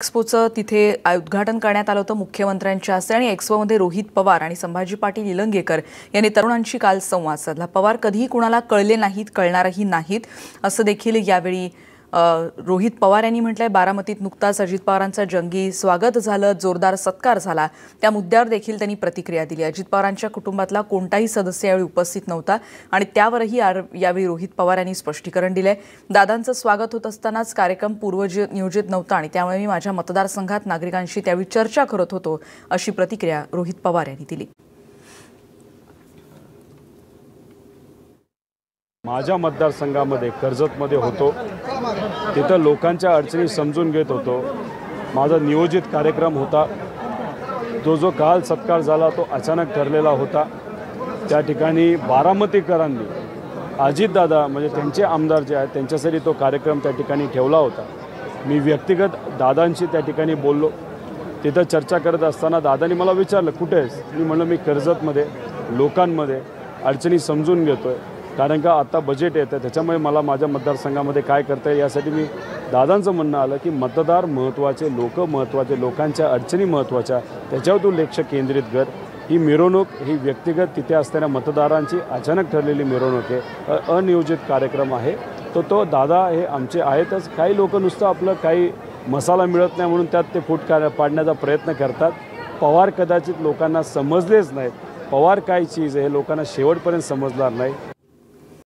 एक्सपोचं तिथे उद्घाटन करण्यात आलं होतं मुख्यमंत्र्यांच्या हस्ते आणि एक्सपोमध्ये रोहित पवार आणि संभाजी पाटील निलंगेकर यांनी तरुणांशी काल संवाद साधला. पवार कधीही कुणाला कळले नाहीत कळणारही नाहीत असं देखील यावेळी रोहित पवार यांनी म्हटलंय बारामतीत नुकताच अजित पवारांचं जंगी स्वागत झालं जोरदार सत्कार झाला. त्या मुद्द्यावर देखील त्यांनी प्रतिक्रिया दिली. अजित पवारांच्या कुटुंबातला कोणताही सदस्य यावेळी उपस्थित नव्हता आणि त्यावरही यावेळी रोहित पवार यांनी स्पष्टीकरण दिलंय. दादांचं स्वागत होत असतानाच कार्यक्रम पूर्वज नियोजित नव्हता आणि त्यामुळे मी माझ्या मतदारसंघात नागरिकांशी त्यावेळी चर्चा करत होतो अशी प्रतिक्रिया रोहित पवार यांनी दिली. माझ्या मतदारसंघामध्ये कर्जतमध्ये होतो. तिथं लोकांच्या अडचणी समजून घेत होतो. माझा नियोजित कार्यक्रम होता. तो जो काल सत्कार झाला तो अचानक ठरलेला होता. त्या ठिकाणी बारामतीकरांनी अजितदादा म्हणजे त्यांचे आमदार जे आहेत त्यांच्यासाठी तो कार्यक्रम त्या ठिकाणी ठेवला होता. मी व्यक्तिगत दादांशी त्या ठिकाणी बोललो. तिथं चर्चा करत असताना दादांनी मला विचारलं कुठे आहेस? मी म्हणलं मी कर्जतमध्ये लोकांमध्ये अडचणी समजून घेतो आहे कारण का आता बजेट येतं त्याच्यामुळे मला माझ्या मतदारसंघामध्ये काय करता येईल यासाठी मी दादांचं म्हणणं आलं की मतदार महत्त्वाचे लोक महत्त्वाचे लोकांच्या अडचणी महत्त्वाच्या त्याच्यावर तू लक्ष केंद्रित कर. ही मिरवणूक ही व्यक्तिगत तिथे असणाऱ्या मतदारांची अचानक ठरलेली मिरवणूक आहे. अनियोजित कार्यक्रम आहे. तर तो दादा हे आमचे आहेतच. काही लोक नुसतं आपलं काही मसाला मिळत नाही म्हणून त्यात ते फूट का पाडण्याचा प्रयत्न करतात. पवार कदाचित लोकांना समजलेच नाहीत. पवार काय चीज आहे हे लोकांना शेवटपर्यंत समजणार नाही.